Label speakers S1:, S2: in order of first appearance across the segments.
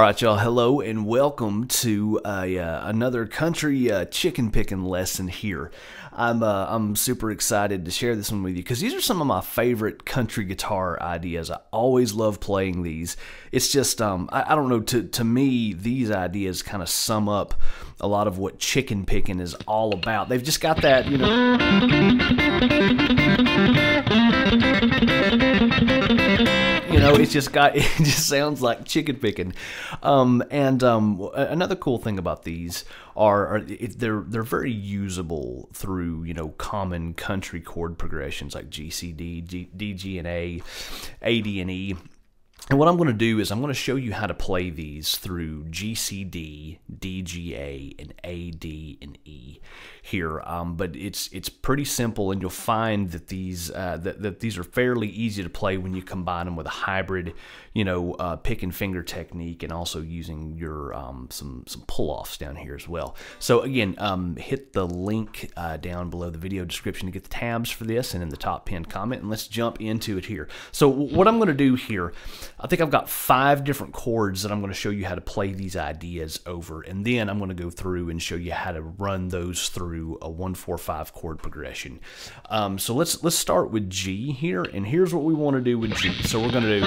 S1: All right, y'all. Hello and welcome to uh, uh, another country uh, chicken picking lesson here. I'm uh, I'm super excited to share this one with you because these are some of my favorite country guitar ideas. I always love playing these. It's just um, I, I don't know to to me these ideas kind of sum up a lot of what chicken picking is all about. They've just got that you know. It's just got it just sounds like chicken picking. Um, and um, another cool thing about these are, are they're they're very usable through you know common country chord progressions like G C D D G and A, A D and E. And what I'm going to do is I'm going to show you how to play these through G, C, D, D, G, A, and A, D, and E here. Um, but it's it's pretty simple, and you'll find that these uh, that, that these are fairly easy to play when you combine them with a hybrid, you know, uh, pick and finger technique, and also using your um, some some pull offs down here as well. So again, um, hit the link uh, down below the video description to get the tabs for this, and in the top pinned comment, and let's jump into it here. So what I'm going to do here. I think I've got five different chords that I'm going to show you how to play these ideas over, and then I'm going to go through and show you how to run those through a one four five chord progression. Um, so let's let's start with G here, and here's what we want to do with G. So we're going to do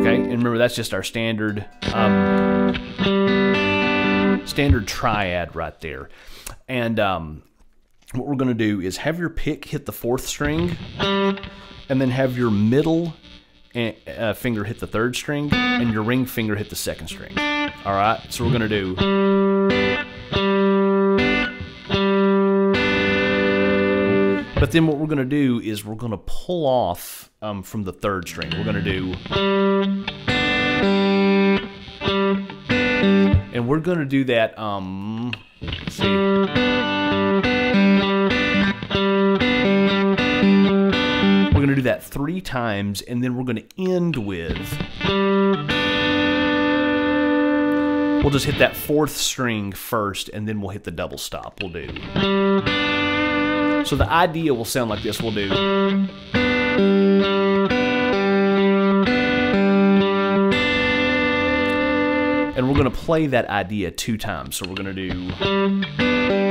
S1: okay, and remember that's just our standard um, standard triad right there, and um, what we're going to do is have your pick hit the fourth string and then have your middle uh, finger hit the third string and your ring finger hit the second string. All right, so we're gonna do. But then what we're gonna do is we're gonna pull off um, from the third string. We're gonna do. And we're gonna do that. Um, see. Going to do that three times, and then we're going to end with. We'll just hit that fourth string first, and then we'll hit the double stop. We'll do. So the idea will sound like this. We'll do. And we're going to play that idea two times. So we're going to do.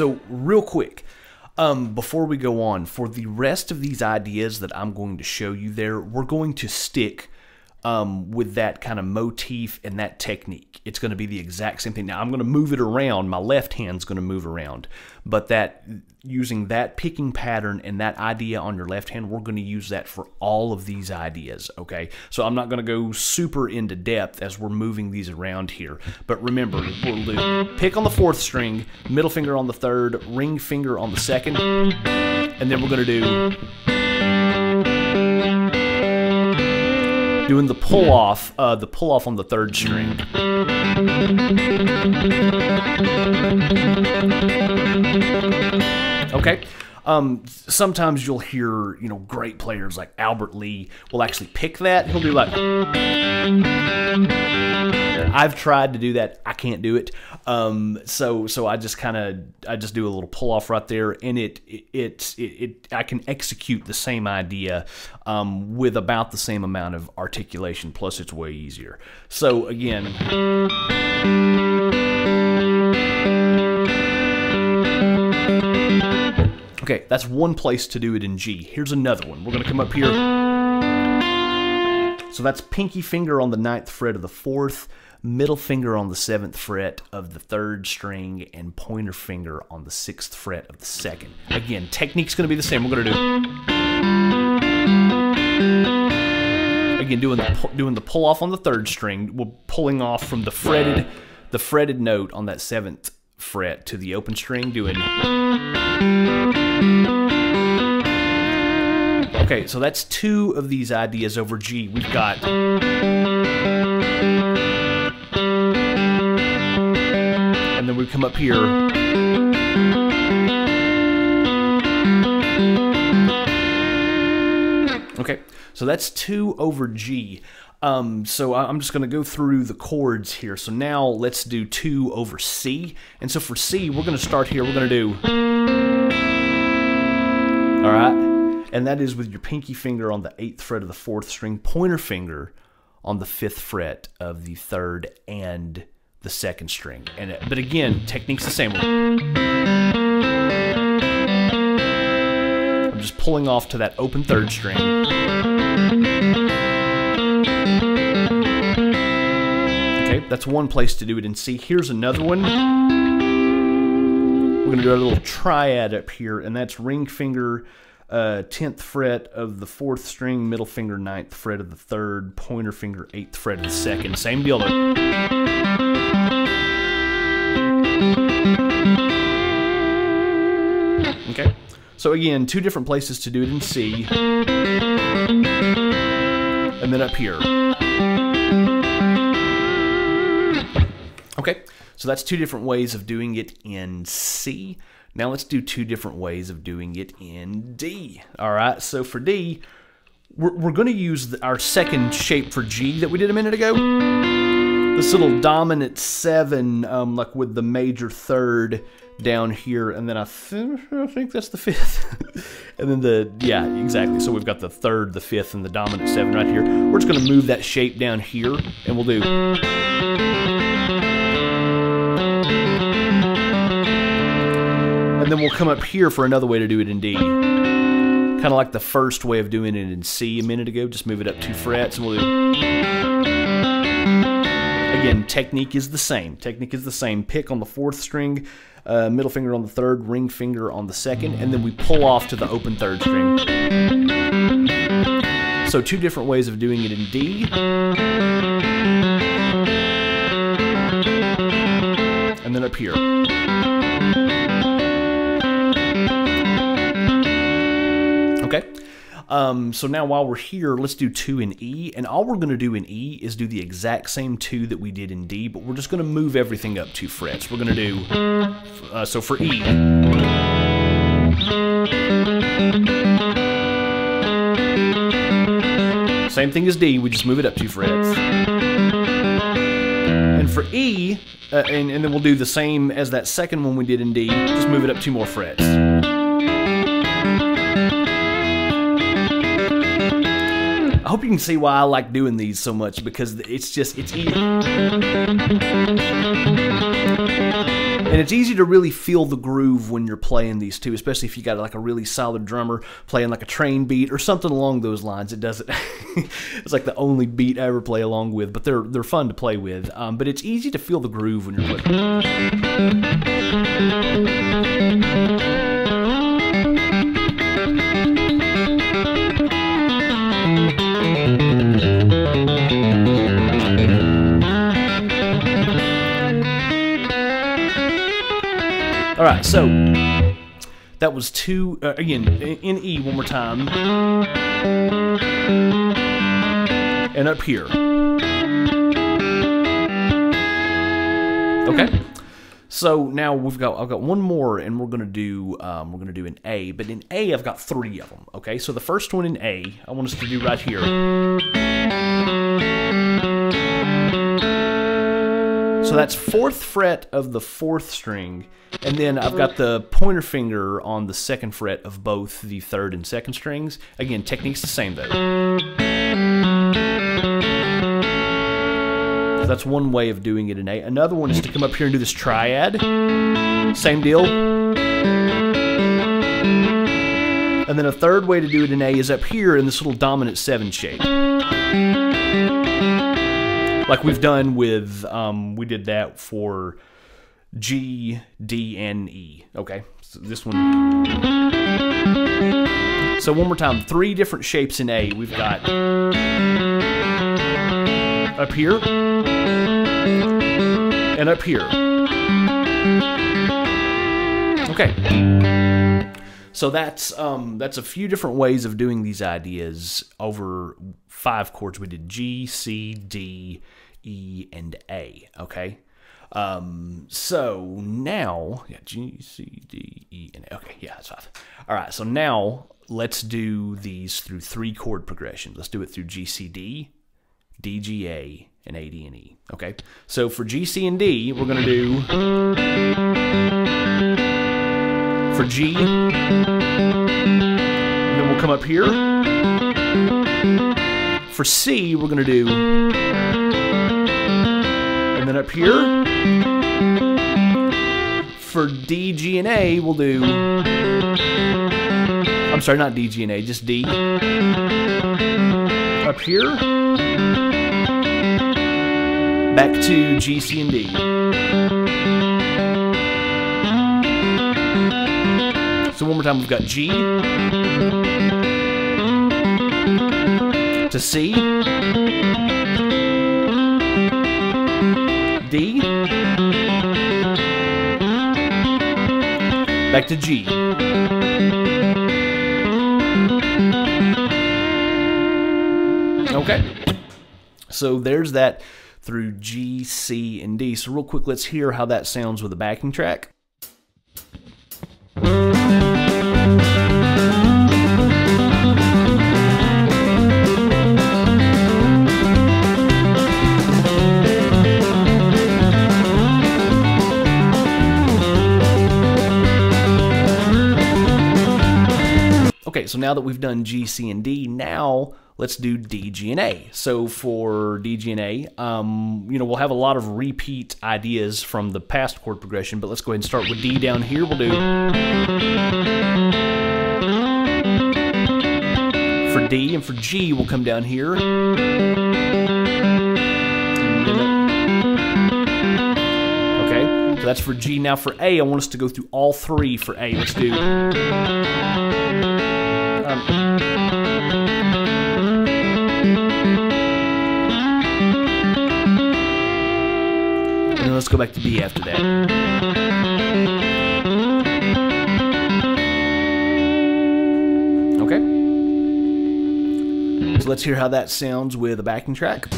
S1: So, real quick, um, before we go on, for the rest of these ideas that I'm going to show you there, we're going to stick um, with that kind of motif and that technique. It's going to be the exact same thing. Now I'm going to move it around. My left hand's going to move around, but that using that picking pattern and that idea on your left hand, we're going to use that for all of these ideas. Okay, so I'm not going to go super into depth as we're moving these around here. But remember, we'll do pick on the fourth string, middle finger on the third, ring finger on the second, and then we're going to do. Doing the pull off, uh, the pull off on the third string. Okay. Um, sometimes you'll hear, you know, great players like Albert Lee will actually pick that. He'll do like. I've tried to do that. I can't do it. Um, so so I just kind of I just do a little pull off right there, and it it, it it, I can execute the same idea um, with about the same amount of articulation. Plus, it's way easier. So again. Okay, that's one place to do it in G. Here's another one. We're going to come up here. So that's pinky finger on the ninth fret of the fourth, middle finger on the seventh fret of the third string, and pointer finger on the sixth fret of the second. Again, technique's going to be the same. We're going to do. Again, doing the doing the pull off on the third string. We're pulling off from the fretted the fretted note on that seventh fret to the open string, doing. Okay, so that's two of these ideas over G. We've got. We come up here. Okay, so that's two over G. Um, so I'm just going to go through the chords here. So now let's do two over C. And so for C, we're going to start here. We're going to do. All right. And that is with your pinky finger on the eighth fret of the fourth string, pointer finger on the fifth fret of the third and the second string. And it- but again, technique's the same. I'm just pulling off to that open third string. Okay, that's one place to do it in C. Here's another one. We're to do a little triad up here, and that's ring finger, uh, 10th fret of the fourth string, middle finger, ninth fret of the third, pointer finger, eighth fret of the second. Same deal though. So again, two different places to do it in C, and then up here. Okay, so that's two different ways of doing it in C. Now let's do two different ways of doing it in D. All right, so for D, we're, we're going to use our second shape for G that we did a minute ago. This little dominant seven, um, like with the major third down here, and then I, th- I think that's the fifth. and then the, yeah, exactly. So we've got the third, the fifth, and the dominant seven right here. We're just to move that shape down here, and we'll do. And then we'll come up here for another way to do it in D. Kind of like the first way of doing it in C a minute ago. Just move it up two frets and we'll do. Again, technique is the same. Technique is the same. Pick on the fourth string, uh, middle finger on the third, ring finger on the second, and then we pull off to the open third string. So two different ways of doing it in D. And then up here. Um, so now while we're here, let's do two in E. And all we're going to do in E is do the exact same two that we did in D, but we're just going to move everything up two frets. We're going to do, uh, so for E. Same thing as D, we just move it up two frets. And for E, uh, and, and then we'll do the same as that second one we did in D, just move it up two more frets. Hope you can see why I like doing these so much because it's just it's easy. And it's easy to really feel the groove when you're playing these two, especially if you got like a really solid drummer playing like a train beat or something along those lines. It doesn't. it's like the only beat I ever play along with, but they're they're fun to play with. Um, but it's easy to feel the groove when you're playing. Right, so that was two uh, again in E one more time, and up here. Okay. So now we've got I've got one more, and we're gonna do um, we're gonna do an A, but in A I've got three of them. Okay, so the first one in A I want us to do right here. So that's fourth fret of the fourth string, and then I've got the pointer finger on the second fret of both the third and second strings. Again, technique's the same though. So that's one way of doing it in A. Another one is to come up here and do this triad. Same deal. And then a third way to do it in A is up here in this little dominant seven shape like we've done with um, we did that for G, D, and E. Okay, so this one. So one more time, three different shapes in A. We've got up here and up here. Okay. So that's um, that's a few different ways of doing these ideas over five chords. We did G, C, D, E, and A. Okay. Um, so now, yeah, G, C, D, E, and A. Okay, yeah, that's five. All right, so now let's do these through three chord progressions. Let's do it through G, C, D, D, G, A, and A, D, and E. Okay, so for G, C, and D, we're going to do for G, and then we'll come up here. For C, we're going to do, and then up here. For D, G, and A, we'll do. I'm sorry, not D, G, and A, just D. Up here. Back to G, C, and D. more time, we've got G to C, D, back to G. Okay. So there's that through G, C, and D. So real quick, let's hear how that sounds with a backing track. So now that we've done G, C, and D, now let's do D, G, and A. So for D, G, and A, um, you know, we'll have a lot of repeat ideas from the past chord progression, but let's go ahead and start with D down here. We'll do for D, and for G, we'll come down here. Okay, so that's for G. Now for A, I want us to go through all three for A. Let's do. Then let's go back to B after that. Okay. So let's hear how that sounds with a backing track.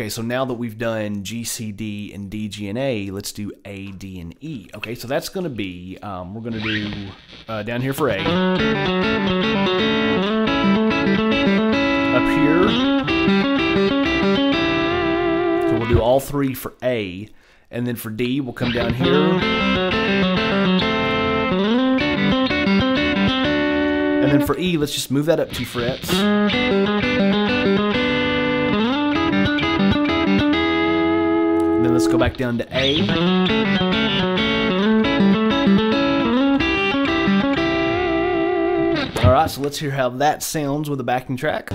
S1: Okay, so now that we've done G, C, D, and D, G, and A, let's do A, D, and E. Okay, so that's going to be, um, we're going to do uh, down here for A. Up here. So we'll do all three for A. And then for D, we'll come down here. And then for E, let's just move that up two frets. Let's go back down to A. All right, so let's hear how that sounds with a backing track.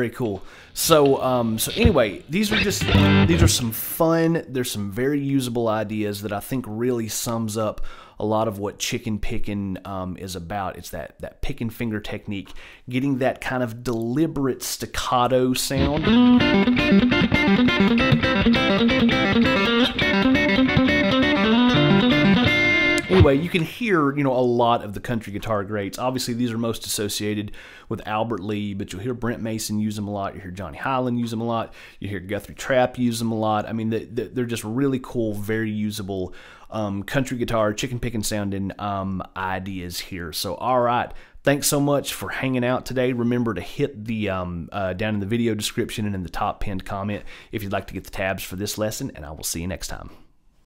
S1: Very cool. So, um, so anyway, these are just these are some fun. There's some very usable ideas that I think really sums up a lot of what chicken picking um, is about. It's that that pick and finger technique, getting that kind of deliberate staccato sound. Anyway, you can hear, you know, a lot of the country guitar greats. Obviously, these are most associated with Albert Lee, but you'll hear Brent Mason use them a lot. You hear Johnny Hiland use them a lot. You hear Guthrie Trapp use them a lot. I mean, they're just really cool, very usable um, country guitar, chicken picking sounding um, ideas here. So, all right. Thanks so much for hanging out today. Remember to hit the um, uh, down in the video description and in the top pinned comment if you'd like to get the tabs for this lesson, and I will see you next time.